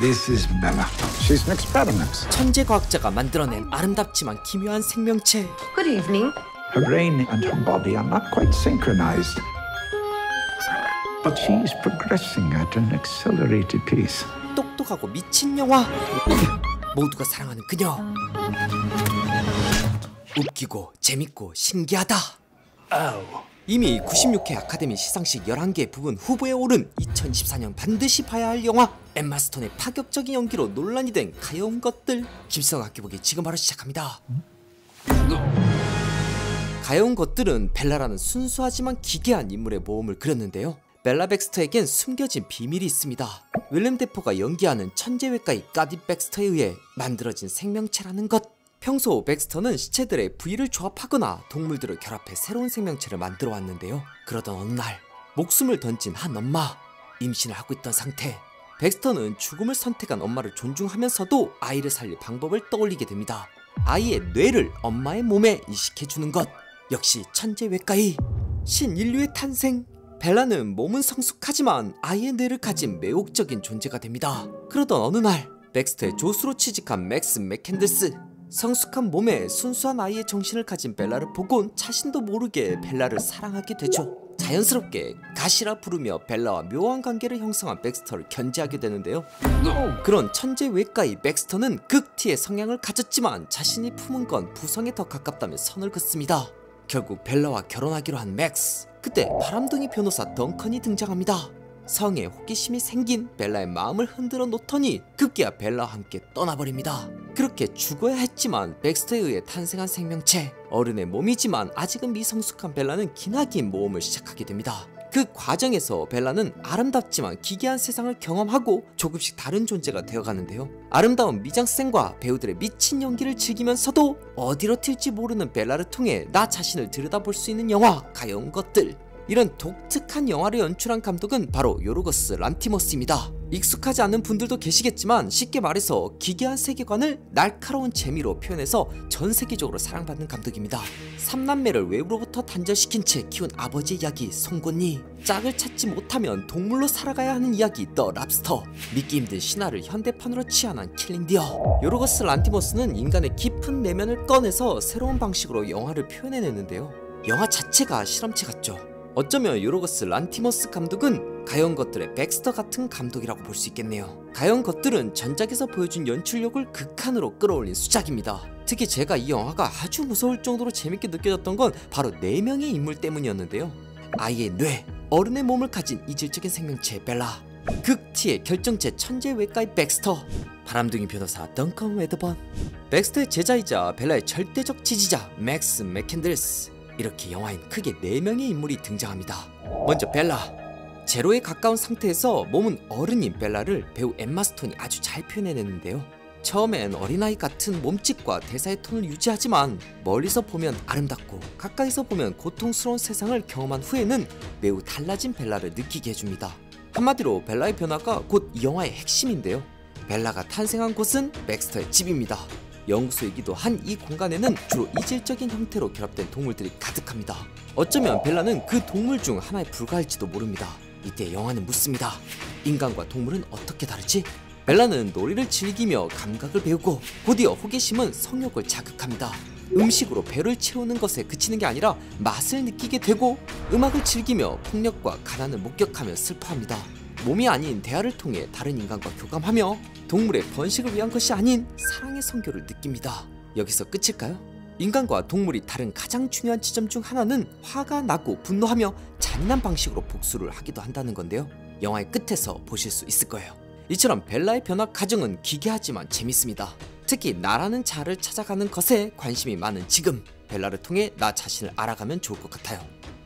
This is Bella. She's an experiment. 천재 과학자가 만들어낸 아름답지만 기묘한 생명체 Good evening. Her brain and her body are not quite synchronized. But she's progressing at an accelerated pace. 똑똑하고 미친 영화 모두가 사랑하는 그녀 웃기고 재밌고 신기하다 이미 96회 아카데미 시상식 11개 부분 후보에 오른 2024년 반드시 봐야 할 영화 엠마 스톤의 파격적인 연기로 논란이 된 가여운 것들 김성 학교보기 지금 바로 시작합니다. 가여운 것들은 벨라라는 순수하지만 기괴한 인물의 모험을 그렸는데요. 벨라 백스터에겐 숨겨진 비밀이 있습니다. 윌렘 데포가 연기하는 천재외과의 까디 백스터에 의해 만들어진 생명체라는 것 평소 백스터는 시체들의 부위를 조합하거나 동물들을 결합해 새로운 생명체를 만들어 왔는데요. 그러던 어느 날 목숨을 던진 한 엄마 임신을 하고 있던 상태 백스터는 죽음을 선택한 엄마를 존중하면서도 아이를 살릴 방법을 떠올리게 됩니다. 아이의 뇌를 엄마의 몸에 이식해주는 것 역시 천재 외과의 신인류의 탄생 벨라는 몸은 성숙하지만 아이의 뇌를 가진 매혹적인 존재가 됩니다. 그러던 어느 날 백스터의 조수로 취직한 맥스 맥캔들스 성숙한 몸에 순수한 아이의 정신을 가진 벨라를 보곤 자신도 모르게 벨라를 사랑하게 되죠. 자연스럽게 God이라 부르며 벨라와 묘한 관계를 형성한 백스터를 견제하게 되는데요. 그런 천재 외과의 백스터는 극T의 성향을 가졌지만 자신이 품은 건 부성에 더 가깝다며 선을 긋습니다. 결국 벨라와 결혼하기로 한 맥스. 그때 바람둥이 변호사 덩컨이 등장합니다. 성에 호기심이 생긴 벨라의 마음을 흔들어 놓더니 급기야 벨라와 함께 떠나버립니다. 그렇게 죽어야 했지만 백스터에 의해 탄생한 생명체 어른의 몸이지만 아직은 미성숙한 벨라는 기나긴 모험을 시작하게 됩니다. 그 과정에서 벨라는 아름답지만 기괴한 세상을 경험하고 조금씩 다른 존재가 되어가는데요. 아름다운 미장센과 배우들의 미친 연기를 즐기면서도 어디로 튈지 모르는 벨라를 통해 나 자신을 들여다볼 수 있는 영화 가여운 것들 이런 독특한 영화를 연출한 감독은 바로 요르거스 란티머스입니다. 익숙하지 않은 분들도 계시겠지만 쉽게 말해서 기괴한 세계관을 날카로운 재미로 표현해서 전 세계적으로 사랑받는 감독입니다. 삼남매를 외부로부터 단절시킨 채 키운 아버지의 이야기 송곳니 짝을 찾지 못하면 동물로 살아가야 하는 이야기 더 랍스터 믿기 힘든 신화를 현대판으로 치환한 킬링디어 요르고스 란티모스는 인간의 깊은 내면을 꺼내서 새로운 방식으로 영화를 표현해내는데요. 영화 자체가 실험체 같죠. 어쩌면 요르고스 란티모스 감독은 가여운 것들의 백스터 같은 감독이라고 볼 수 있겠네요. 가여운 것들은 전작에서 보여준 연출력을 극한으로 끌어올린 수작입니다. 특히 제가 이 영화가 아주 무서울 정도로 재밌게 느껴졌던 건 바로 4명의 인물 때문이었는데요. 아이의 뇌, 어른의 몸을 가진 이질적인 생명체 벨라, 극티의 결정체 천재 외과의 백스터, 바람둥이 변호사 덩컨 웨더번, 백스터의 제자이자 벨라의 절대적 지지자 맥스 맥캔들스, 이렇게 영화엔 크게 4명의 인물이 등장합니다. 먼저 벨라. 제로에 가까운 상태에서 몸은 어른인 벨라를 배우 엠마 스톤이 아주 잘 표현해냈는데요. 처음엔 어린아이 같은 몸짓과 대사의 톤을 유지하지만 멀리서 보면 아름답고 가까이서 보면 고통스러운 세상을 경험한 후에는 매우 달라진 벨라를 느끼게 해줍니다. 한마디로 벨라의 변화가 곧 이 영화의 핵심인데요. 벨라가 탄생한 곳은 맥스터의 집입니다. 연구소이기도 한 이 공간에는 주로 이질적인 형태로 결합된 동물들이 가득합니다. 어쩌면 벨라는 그 동물 중 하나에 불과할지도 모릅니다. 이때 영화는 묻습니다. 인간과 동물은 어떻게 다르지? 벨라는 놀이를 즐기며 감각을 배우고 곧이어 호기심은 성욕을 자극합니다. 음식으로 배를 채우는 것에 그치는 게 아니라 맛을 느끼게 되고 음악을 즐기며 폭력과 가난을 목격하며 슬퍼합니다. 몸이 아닌 대화를 통해 다른 인간과 교감하며 동물의 번식을 위한 것이 아닌 사랑의 성교를 느낍니다. 여기서 끝일까요? 인간과 동물이 다른 가장 중요한 지점 중 하나는 화가 나고 분노하며 잔인한 방식으로 복수를 하기도 한다는 건데요. 영화의 끝에서 보실 수 있을 거예요. 이처럼 벨라의 변화 과정은 기괴하지만 재밌습니다. 특히 나라는 자아를 찾아가는 것에 관심이 많은 지금 벨라를 통해 나 자신을 알아가면 좋을 것 같아요.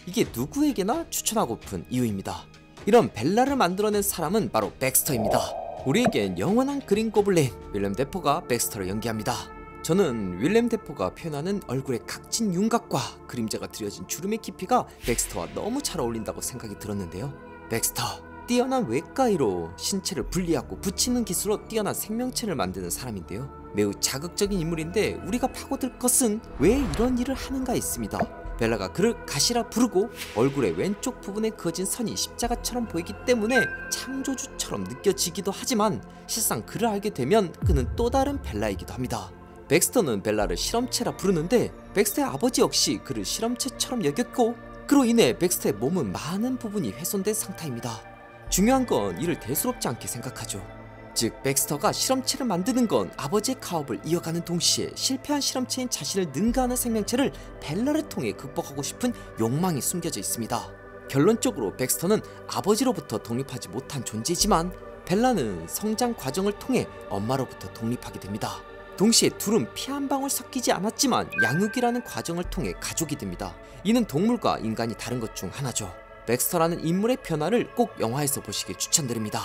이게 누구에게나 추천하고픈 이유입니다. 이런 벨라를 만들어낸 사람은 바로 백스터입니다. 우리에겐 영원한 그린 고블린 윌렘 데포가 백스터를 연기합니다. 저는 윌렘 데포가 표현하는 얼굴의 각진 윤곽과 그림자가 드리워진 주름의 깊이가 백스터와 너무 잘 어울린다고 생각이 들었는데요. 백스터 뛰어난 외과의로 신체를 분리하고 붙이는 기술로 뛰어난 생명체를 만드는 사람인데요. 매우 자극적인 인물인데 우리가 파고들 것은 왜 이런 일을 하는가입니다. 벨라가 그를 가시라 부르고 얼굴의 왼쪽 부분에 그어진 선이 십자가처럼 보이기 때문에 창조주처럼 느껴지기도 하지만 실상 그를 알게 되면 그는 또 다른 벨라이기도 합니다. 백스터는 벨라를 실험체라 부르는데 백스터의 아버지 역시 그를 실험체처럼 여겼고 그로 인해 백스터의 몸은 많은 부분이 훼손된 상태입니다. 중요한 건 이를 대수롭지 않게 생각하죠. 즉 백스터가 실험체를 만드는 건 아버지의 가업을 이어가는 동시에 실패한 실험체인 자신을 능가하는 생명체를 벨라를 통해 극복하고 싶은 욕망이 숨겨져 있습니다. 결론적으로 백스터는 아버지로부터 독립하지 못한 존재지만 벨라는 성장 과정을 통해 엄마로부터 독립하게 됩니다. 동시에 둘은 피 한 방울 섞이지 않았지만 양육이라는 과정을 통해 가족이 됩니다. 이는 동물과 인간이 다른 것 중 하나죠. 백스터라는 인물의 변화를 꼭 영화에서 보시길 추천드립니다.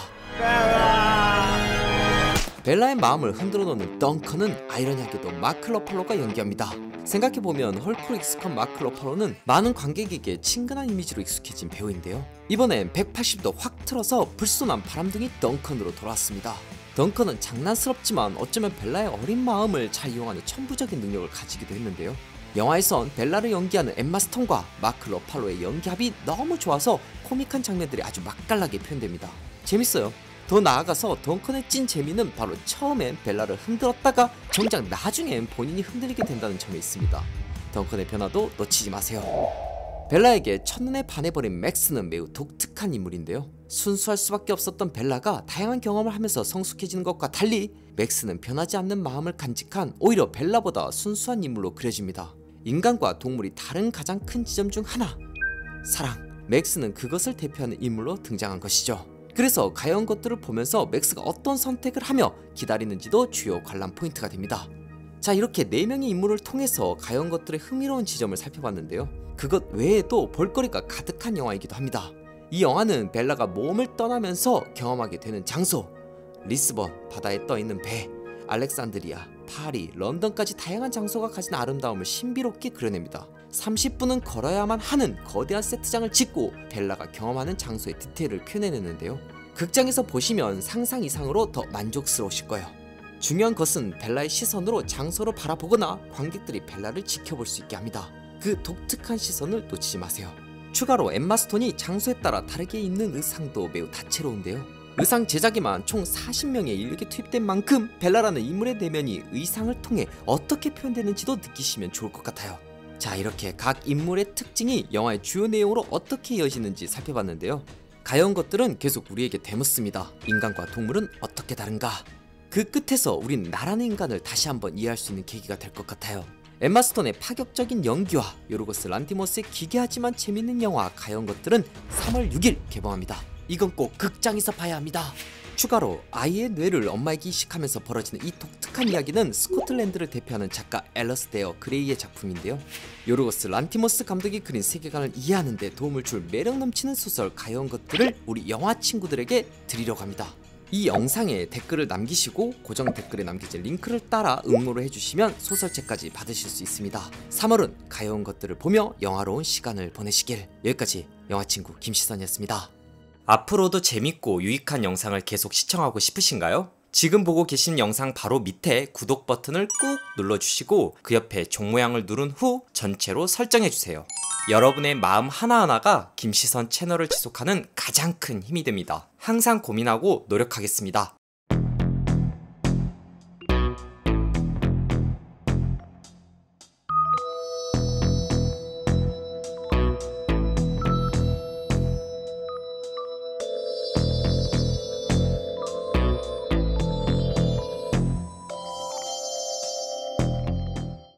벨라의 마음을 흔들어 놓는 덩컨은 아이러니하게도 마크 러팔로가 연기합니다. 생각해보면 헐크로 익숙한 마크 러팔로는 많은 관객에게 친근한 이미지로 익숙해진 배우인데요. 이번엔 180도 확 틀어서 불순한 바람둥이 덩컨으로 돌아왔습니다. 덩컨은 장난스럽지만 어쩌면 벨라의 어린 마음을 잘 이용하는 천부적인 능력을 가지기도 했는데요. 영화에선 벨라를 연기하는 엠마 스톤과 마크 러팔로의 연기합이 너무 좋아서 코믹한 장면들이 아주 맛깔나게 표현됩니다. 재밌어요. 더 나아가서 덩컨의 찐 재미는 바로 처음엔 벨라를 흔들었다가 정작 나중엔 본인이 흔들리게 된다는 점에 있습니다. 덩컨의 변화도 놓치지 마세요. 벨라에게 첫눈에 반해버린 맥스는 매우 독특한 인물인데요. 순수할 수밖에 없었던 벨라가 다양한 경험을 하면서 성숙해지는 것과 달리 맥스는 변하지 않는 마음을 간직한 오히려 벨라보다 순수한 인물로 그려집니다. 인간과 동물이 다른 가장 큰 지점 중 하나 사랑 맥스는 그것을 대표하는 인물로 등장한 것이죠. 그래서 가여운 것들을 보면서 맥스가 어떤 선택을 하며 기다리는지도 주요 관람 포인트가 됩니다. 자 이렇게 4명의 인물을 통해서 가여운 것들의 흥미로운 지점을 살펴봤는데요. 그것 외에도 볼거리가 가득한 영화이기도 합니다. 이 영화는 벨라가 몸을 떠나면서 경험하게 되는 장소 리스본, 바다에 떠있는 배, 알렉산드리아, 파리, 런던까지 다양한 장소가 가진 아름다움을 신비롭게 그려냅니다. 30분은 걸어야만 하는 거대한 세트장을 짓고 벨라가 경험하는 장소의 디테일을 표현해내는데요. 극장에서 보시면 상상 이상으로 더 만족스러우실 거예요. 중요한 것은 벨라의 시선으로 장소를 바라보거나 관객들이 벨라를 지켜볼 수 있게 합니다. 그 독특한 시선을 놓치지 마세요. 추가로 엠마 스톤이 장소에 따라 다르게 입는 의상도 매우 다채로운데요. 의상 제작에만 총 40명의 인력이 투입된 만큼 벨라라는 인물의 내면이 의상을 통해 어떻게 표현되는지도 느끼시면 좋을 것 같아요. 자 이렇게 각 인물의 특징이 영화의 주요 내용으로 어떻게 이어지는지 살펴봤는데요. 가여운 것들은 계속 우리에게 되묻습니다. 인간과 동물은 어떻게 다른가? 그 끝에서 우린 나라는 인간을 다시 한번 이해할 수 있는 계기가 될 것 같아요. 엠마 스톤의 파격적인 연기와 요르고스 란티모스의 기괴하지만 재밌는 영화 가여운 것들은 3월 6일 개봉합니다. 이건 꼭 극장에서 봐야 합니다. 추가로 아이의 뇌를 엄마에게 이식하면서 벌어지는 이 독특한 이야기는 스코틀랜드를 대표하는 작가 앨러스데어 그레이의 작품인데요. 요르고스 란티모스 감독이 그린 세계관을 이해하는 데 도움을 줄 매력 넘치는 소설 가여운 것들을 우리 영화 친구들에게 드리려고 합니다. 이 영상에 댓글을 남기시고 고정 댓글에 남겨진 링크를 따라 응모를 해주시면 소설책까지 받으실 수 있습니다. 3월은 가여운 것들을 보며 영화로운 시간을 보내시길 여기까지 영화친구 김시선이었습니다. 앞으로도 재밌고 유익한 영상을 계속 시청하고 싶으신가요? 지금 보고 계신 영상 바로 밑에 구독 버튼을 꾹 눌러주시고 그 옆에 종 모양을 누른 후 전체로 설정해주세요. 여러분의 마음 하나하나가 김시선 채널을 지속하는 가장 큰 힘이 됩니다. 항상 고민하고 노력하겠습니다.